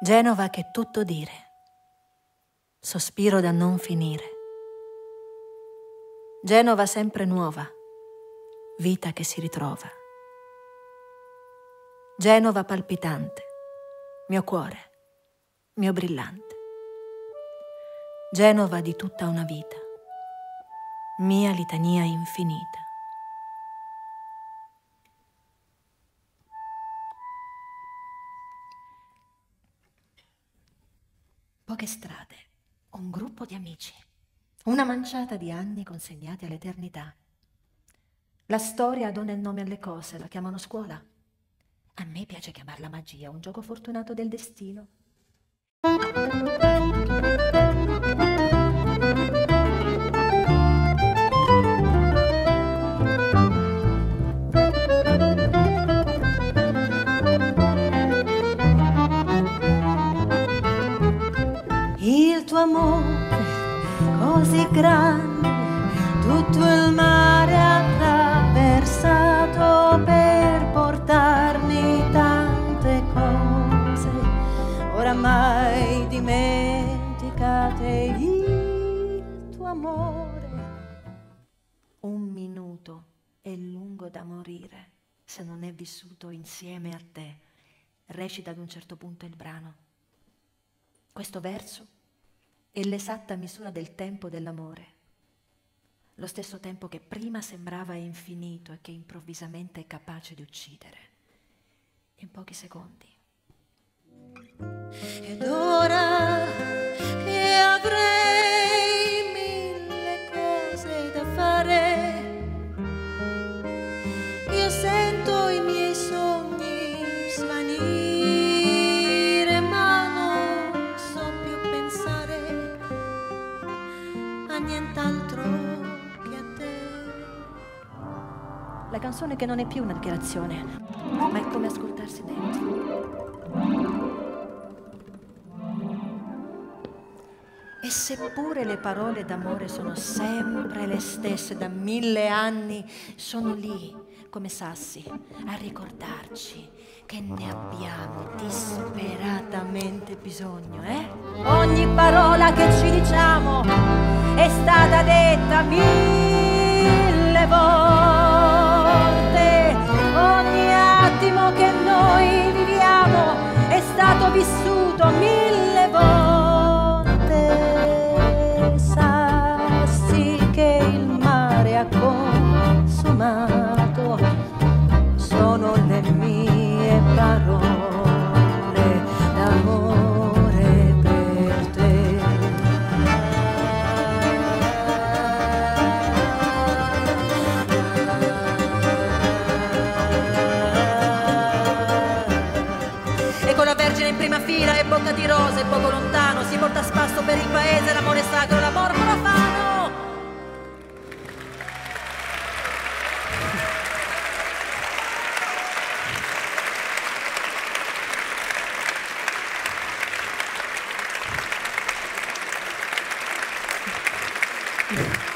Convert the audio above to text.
Genova che tutto dire, sospiro da non finire. Genova sempre nuova, vita che si ritrova. Genova palpitante, mio cuore, mio brillante. Genova di tutta una vita, mia litania infinita. Poche strade, un gruppo di amici, una manciata di anni consegnati all'eternità. La storia dona il nome alle cose, la chiamano scuola. A me piace chiamarla magia, un gioco fortunato del destino. Così grande, tutto il mare attraversato per portarmi tante cose, oramai dimenticate il tuo amore. Un minuto è lungo da morire se non è vissuto insieme a te, recita ad un certo punto il brano. Questo verso è l'esatta misura del tempo dell'amore, lo stesso tempo che prima sembrava infinito e che improvvisamente è capace di uccidere, in pochi secondi. Nient'altro che a te. La canzone che non è più una dichiarazione, ma è come ascoltarsi dentro. E seppure le parole d'amore sono sempre le stesse da mille anni, sono lì come sassi a ricordarci che ne abbiamo disperatamente bisogno, eh? Ogni parola che ci diciamo è stata detta mille volte, ogni attimo che noi viviamo è stato vissuto mille con la Vergine in prima fila e bocca di rose poco lontano si porta a spasso per il paese l'amore sacro, l'amor profano. Yeah.